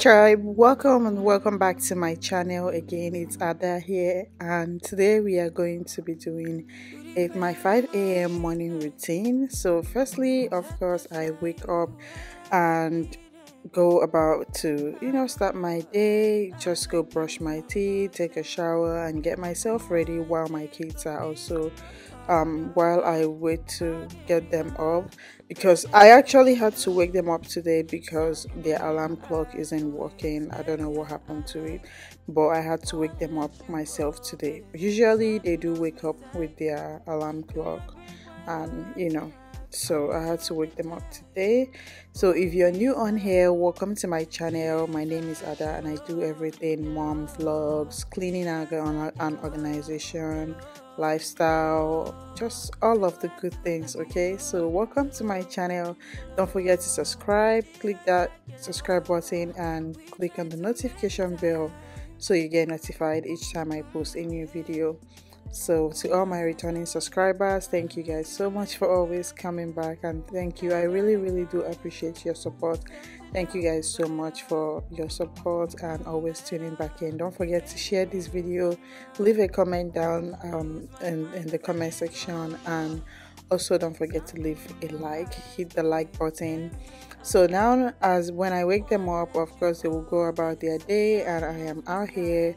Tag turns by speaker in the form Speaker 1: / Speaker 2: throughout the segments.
Speaker 1: tribe welcome and welcome back to my channel again. It's ada here and today we are going to be doing it my 5 a.m morning routine. So firstly of course i wake up and go about to you know start my day just go brush my teeth take a shower and get myself ready while my kids are also um, while I wait to get them up because I actually had to wake them up today because their alarm clock isn't working. I don't know what happened to it, but I had to wake them up myself today. Usually they do wake up with their alarm clock, and you know. So I had to wake them up today. So if you're new on here, welcome to my channel. My name is Ada and I do everything mom vlogs, cleaning and organization, lifestyle just all of the good things okay so welcome to my channel don't forget to subscribe click that subscribe button and click on the notification bell so you get notified each time i post a new video so to all my returning subscribers thank you guys so much for always coming back and thank you. I really really do appreciate your support. Thank you guys so much for your support and always tuning back in. Don't forget to share this video leave a comment down um, in, in the comment section and also don't forget to leave a like hit the like button. So now as when i wake them up of course they will go about their day and i am out here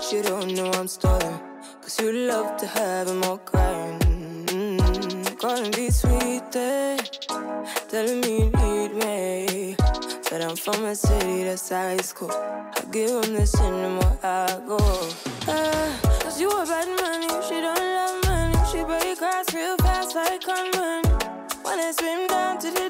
Speaker 1: won't you, don't know I'm stalling. Cause you love to have them all crying. Mm-hmm. Calling me sweet, telling me you need me. But I'm from a city that's high school. I give them this anymore, I go. Uh, Cause you a bad money, she don't love money. She break grass real fast like conman. Wanna swim down to the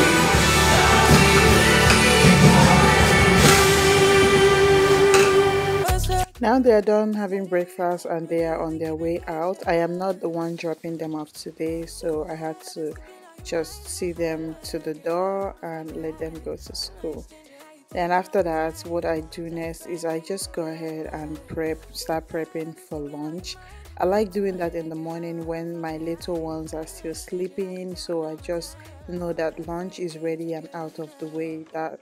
Speaker 2: Now they are done having breakfast and they are on their way out. I am not the one dropping them off today, so I had to just see them to the door and let them go to school. Then after that, what I do next is I just go ahead and prep, start prepping for lunch. I like doing that in the morning when my little ones are still sleeping, so I just know that lunch is ready and out of the way. That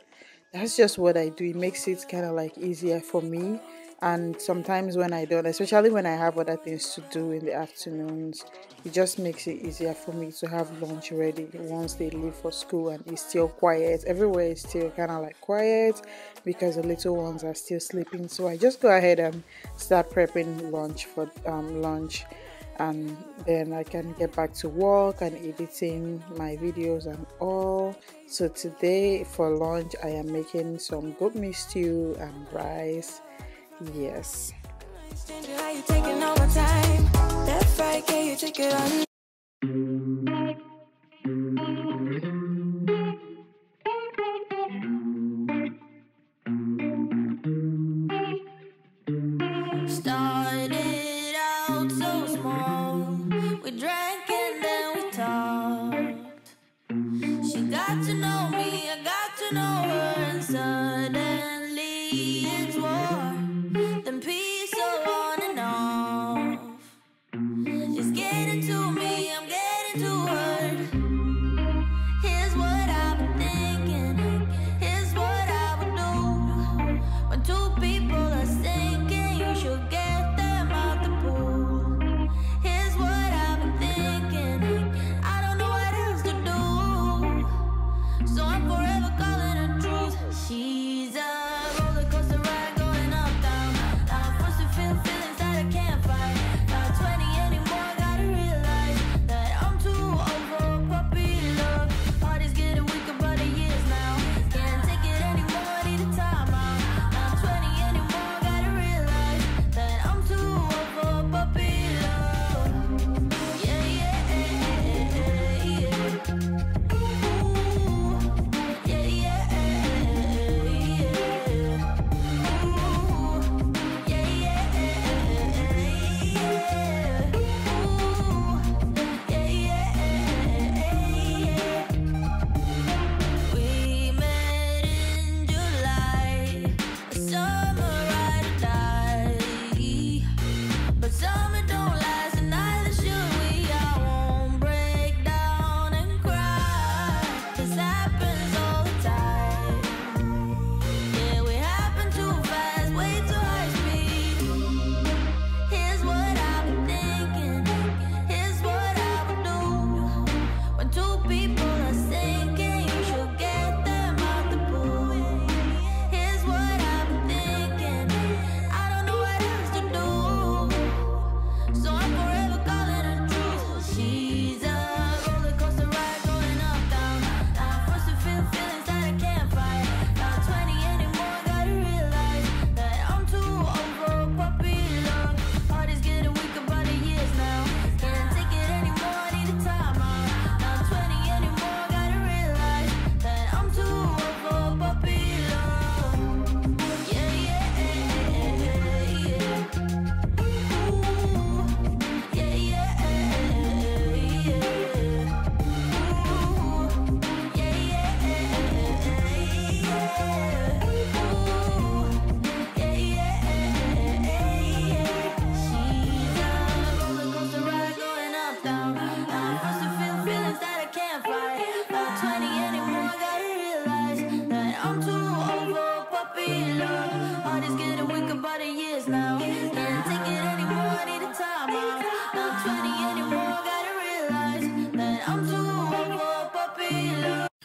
Speaker 2: that's just what I do. It makes it kind of like easier for me and sometimes when i don't especially when i have other things to do in the afternoons it just makes it easier for me to have lunch ready once they leave for school and it's still quiet. Everywhere is still kind of like quiet because the little ones are still sleeping. So i just go ahead and start prepping lunch for um, lunch. And then I can get back to work and editing my videos and all. So today for lunch I am making some goat meat stew and rice Yes.
Speaker 1: Started out so small. We drank and then we talked. She got to know me, I got to know her, and suddenly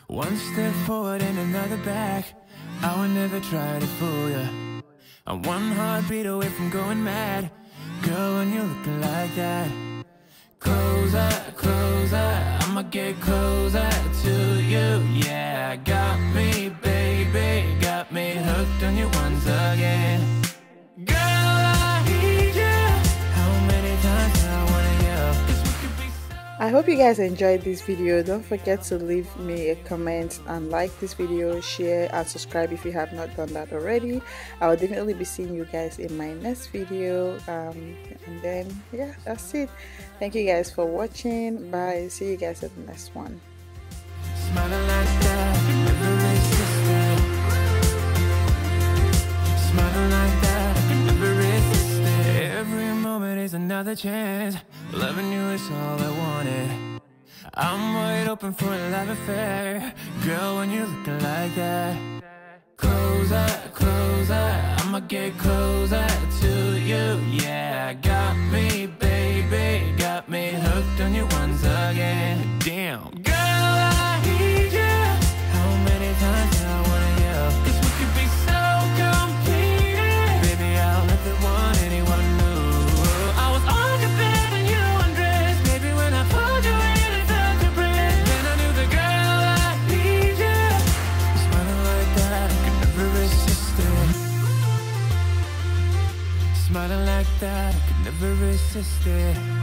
Speaker 3: One step forward and another back. I would never try to fool ya. I'm one heartbeat away from going mad. Girl, when you're looking like that. Closer, closer, I'ma get closer to you. Yeah, got me, baby, got me hooked on you once again.
Speaker 2: Hope you guys enjoyed this video. Don't forget to leave me a comment and like this video, share and subscribe if you have not done that already. I will definitely be seeing you guys in my next video. Um, and then yeah, that's it. Thank you guys for watching. Bye. See you guys at the next one.
Speaker 3: Another chance. Loving you is all I wanted. I'm wide open for a love affair. Girl, when you're looking like that. Closer, closer, I'ma get closer to you. Yeah, got me, baby, got me hooked on you once again. Damn, Smiling